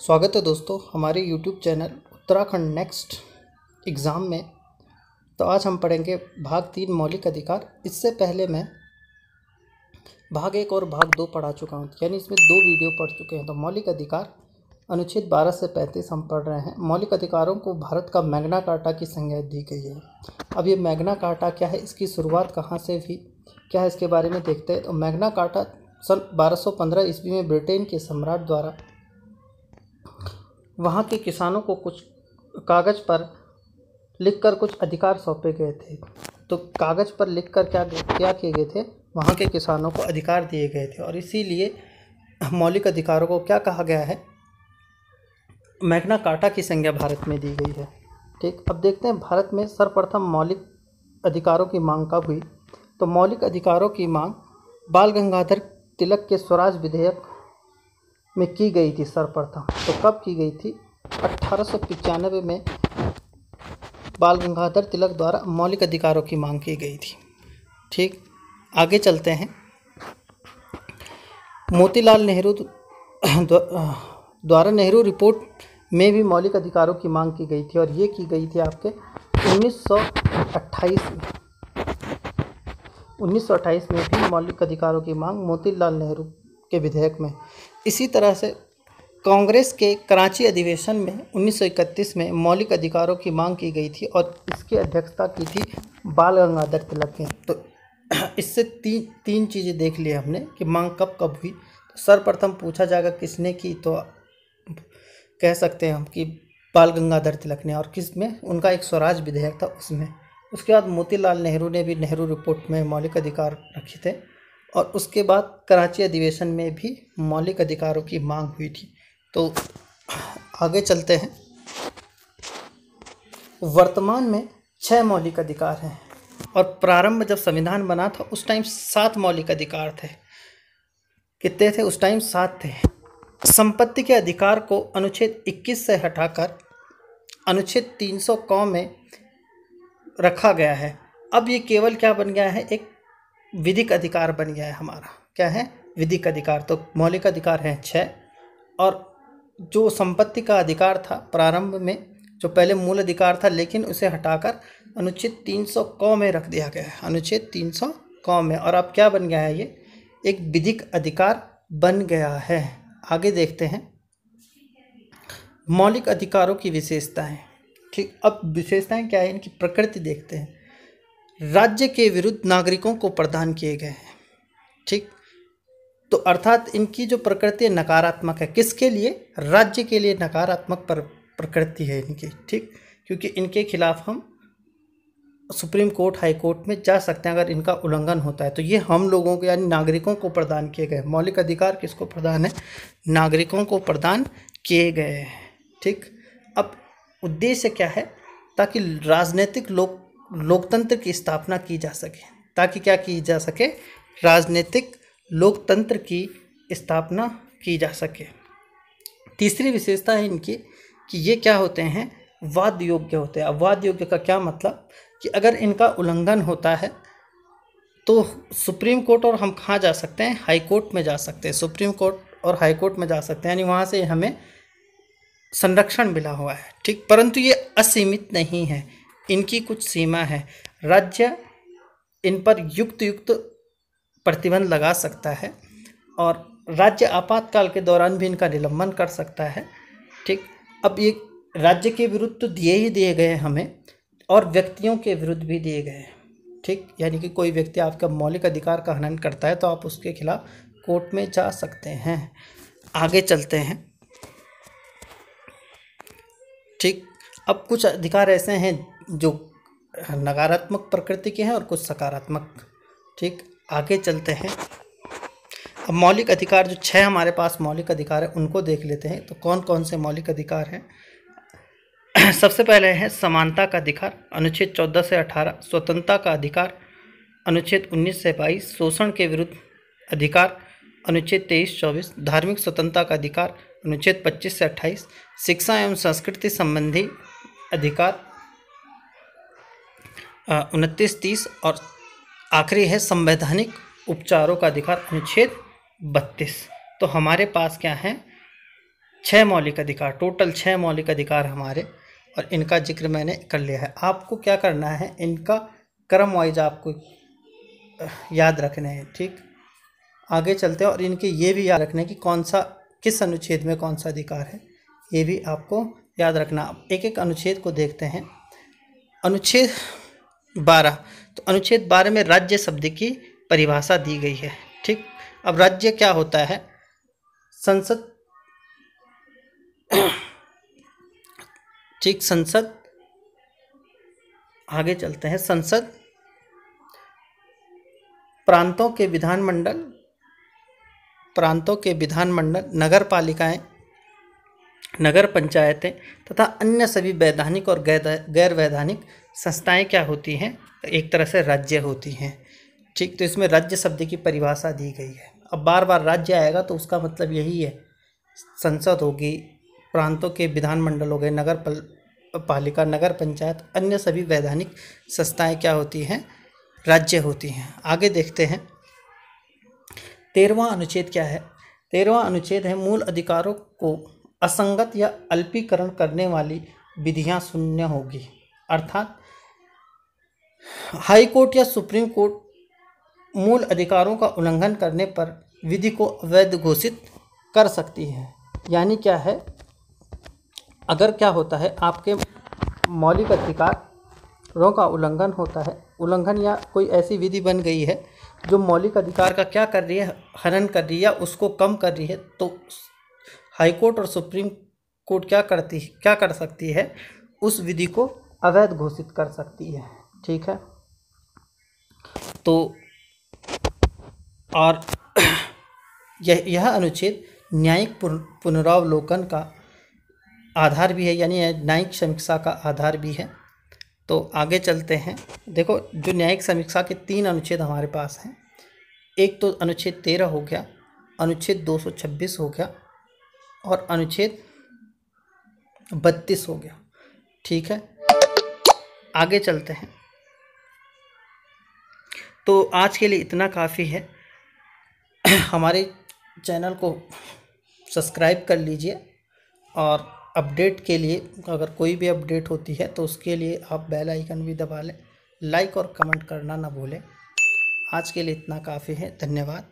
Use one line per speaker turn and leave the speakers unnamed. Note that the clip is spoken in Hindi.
स्वागत है दोस्तों हमारे YouTube channel Uttarakhand next exam में। तो आज हम पढ़ेंगे भाग तीन मौलिक अधिकार। इससे पहले मैं भाग एक और भाग दो पढ़ा चुका हूँ। यानी इसमें दो वीडियो पढ़ चुके हैं। तो मौलिक अधिकार अनुच्छेद बारह से पैंतीस हम पढ़ रहे हैं। मौलिक अधिकारों को भारत का मैग्ना कार्टा की संज्ञा दी गई है। अब ये मैग्ना कार्टा क्या है? इसकी शुरुआत कहाँ से भी क्या है इसके बारे में देखते हैं। तो मैग्ना कार्टा सन 1215 ईस्वी में ब्रिटेन के सम्राट द्वारा वहाँ के किसानों को कुछ कागज़ पर लिखकर कुछ अधिकार सौंपे गए थे। तो कागज़ पर लिखकर क्या क्या किए गए थे? वहाँ के किसानों को अधिकार दिए गए थे। और इसीलिए मौलिक अधिकारों को क्या कहा गया है? मैग्ना कार्टा की संज्ञा भारत में दी गई है। ठीक, अब देखते हैं भारत में सर्वप्रथम मौलिक अधिकारों की मांग कब हुई? तो मौलिक अधिकारों की मांग बाल गंगाधर तिलक के स्वराज विधेयक में की गई थी सर्वप्रथम तो कब की गई थी? अट्ठारह में बाल गंगाधर तिलक द्वारा मौलिक अधिकारों की मांग की गई थी। ठीक, आगे चलते हैं। मोतीलाल नेहरू द्वारा नेहरू रिपोर्ट में भी मौलिक अधिकारों की मांग की गई थी और ये की गई थी आपके 1928 में। 1928 में भी मौलिक अधिकारों की मांग मोतीलाल नेहरू के विधेयक में इसी तरह से कांग्रेस के कराची अधिवेशन में 1931 में मौलिक अधिकारों की मांग की गई थी और इसकी अध्यक्षता की थी बाल गंगाधर तिलक ने तो इससे तीन तीन चीज़ें देख ली हमने कि मांग कब कब हुई। तो सर्वप्रथम पूछा जाएगा किसने की तो कह सकते हैं हम कि बाल गंगाधर तिलक ने, और किसमें? उनका एक स्वराज विधेयक था उसमें। उसके बाद मोतीलाल नेहरू ने भी नेहरू रिपोर्ट में मौलिक अधिकार रखे थे। और उसके बाद कराची अधिवेशन में भी मौलिक अधिकारों की मांग हुई थी। तो आगे चलते हैं। वर्तमान में छः मौलिक अधिकार हैं और प्रारंभ जब संविधान बना था, उस टाइम सात मौलिक अधिकार थे। कितने थे? उस टाइम सात थे। संपत्ति के अधिकार को अनुच्छेद 21 से हटाकर अनुच्छेद 300 कौ में रखा गया है। अब ये केवल क्या बन गया है? एक विधिक अधिकार बन गया है हमारा। क्या है? विधिक अधिकार। तो मौलिक अधिकार हैं छः और जो संपत्ति का अधिकार था प्रारंभ में, जो पहले मूल अधिकार था, लेकिन उसे हटाकर अनुच्छेद तीन सौ कौ में रख दिया गया है। अनुच्छेद तीन सौ कौ में। और अब क्या बन गया है ये? एक विधिक अधिकार बन गया है। आगे देखते हैं। मौलिक अधिकारों की विशेषताएँ। ठीक, अब विशेषताएँ क्या है? इनकी प्रकृति देखते हैं। राज्य के विरुद्ध नागरिकों को प्रदान किए गए हैं। ठीक? तो अर्थात इनकी जो प्रकृति नकारात्मक है। किसके लिए? राज्य के लिए नकारात्मक पर, प्रकृति है इनकी। ठीक? क्योंकि इनके खिलाफ हम सुप्रीम कोर्ट, हाई कोर्ट में जा सकते हैं अगर इनका उल्लंघन होता है। तो ये हम लोगों को, यानी नागरिकों को प्रदान किए गए मौलिक अधिकार किसको प्रदान है? नागरिकों को प्रदान किए गए हैं। ठीक? अब उद्देश्य क्या है? ताकि राजनीतिक लोग लोकतंत्र की स्थापना की जा सके, ताकि क्या की जा सके? राजनीतिक लोकतंत्र की स्थापना की जा सके। तीसरी विशेषता है इनकी कि ये क्या होते हैं? वाद योग्य होते हैं। अब वाद योग्य का क्या मतलब? कि अगर इनका उल्लंघन होता है तो सुप्रीम कोर्ट और हम कहाँ जा सकते हैं? हाई कोर्ट में जा सकते हैं। सुप्रीम कोर्ट और हाई कोर्ट में जा सकते हैं। यानी वहाँ से हमें संरक्षण मिला हुआ है। ठीक? परंतु ये असीमित नहीं है। इनकी कुछ सीमा है। राज्य इन पर युक्त युक्त प्रतिबंध लगा सकता है और राज्य आपातकाल के दौरान भी इनका निलंबन कर सकता है। ठीक, अब ये राज्य के विरुद्ध तो दिए ही दिए गए हमें और व्यक्तियों के विरुद्ध भी दिए गए हैं। ठीक, यानी कि कोई व्यक्ति आपका मौलिक अधिकार का हनन करता है तो आप उसके खिलाफ कोर्ट में जा सकते हैं। आगे चलते हैं। ठीक, अब कुछ अधिकार ऐसे हैं जो नकारात्मक प्रकृति के हैं और कुछ सकारात्मक। ठीक, आगे चलते हैं। अब मौलिक अधिकार, जो छः हमारे पास मौलिक अधिकार है, उनको देख लेते हैं। तो कौन कौन से मौलिक अधिकार हैं? सबसे पहले है, समानता का अधिकार, अनुच्छेद चौदह से अठारह, स्वतंत्रता का अधिकार, अनुच्छेद उन्नीस से बाईस, शोषण के विरुद्ध अधिकार, अनुच्छेद तेईस, चौबीस, धार्मिक स्वतंत्रता का अधिकार, अनुच्छेद पच्चीस से अट्ठाईस, शिक्षा एवं संस्कृति संबंधी अधिकार उनतीस, तीस और आखिरी है संवैधानिक उपचारों का अधिकार अनुच्छेद बत्तीस। तो हमारे पास क्या है? छः मौलिक अधिकार टोटल छः मौलिक अधिकार हमारे, और इनका ज़िक्र मैंने कर लिया है। आपको क्या करना है? इनका क्रम वाइज आपको याद रखने हैं, ठीक? आगे चलते हैं और इनके ये भी याद रखने कि कौन सा, किस अनुच्छेद में कौन सा अधिकार है। ये भी आपको याद रखना। एक एक अनुच्छेद को देखते हैं। अनुच्छेद बारह। तो अनुच्छेद बारह में राज्य शब्द की परिभाषा दी गई है, ठीक? अब राज्य क्या होता है? संसद ठीक, संसद, आगे चलते हैं। संसद, प्रांतों के विधानमंडल, प्रांतों के विधानमंडल नगर पालिकाएँ नगर पंचायतें तथा अन्य सभी वैधानिक और गैर वैधानिक संस्थाएँ क्या होती हैं? एक तरह से राज्य होती हैं। ठीक तो इसमें राज्य शब्द की परिभाषा दी गई है। अब बार बार राज्य आएगा तो उसका मतलब यही है संसद होगी प्रांतों के विधानमंडल हो गए नगर पल, पालिका नगर पंचायत अन्य सभी वैधानिक संस्थाएँ क्या होती हैं? राज्य होती हैं। आगे देखते हैं। तेरहवा अनुच्छेद क्या है? तेरहवा अनुच्छेद है मूल अधिकारों को असंगत या अल्पीकरण करने वाली विधियाँ शून्य होगी। अर्थात हाई कोर्ट या सुप्रीम कोर्ट मूल अधिकारों का उल्लंघन करने पर विधि को अवैध घोषित कर सकती है। यानी क्या है? अगर क्या होता है, आपके मौलिक अधिकारों का उल्लंघन होता है, उल्लंघन या कोई ऐसी विधि बन गई है जो मौलिक अधिकार का क्या कर रही है, हनन कर रही है या उसको कम कर रही है तो हाई कोर्ट और सुप्रीम कोर्ट क्या करती, क्या कर सकती है? उस विधि को अवैध घोषित कर सकती है। ठीक है? तो और यह यह अनुच्छेद न्यायिक पुनरावलोकन का आधार भी है, यानी न्यायिक समीक्षा का आधार भी है। तो आगे चलते हैं। देखो, जो न्यायिक समीक्षा के तीन अनुच्छेद हमारे पास हैं। एक तो अनुच्छेद तेरह हो गया, अनुच्छेद दो सौ छब्बीस हो गया, और अनुच्छेद बत्तीस हो गया। ठीक है? आगे चलते हैं। तो आज के लिए इतना काफ़ी है। हमारे चैनल को सब्सक्राइब कर लीजिए और अपडेट के लिए, अगर कोई भी अपडेट होती है तो उसके लिए आप बेल आइकन भी दबा लें, लाइक और कमेंट करना ना भूलें। आज के लिए इतना काफ़ी है, धन्यवाद।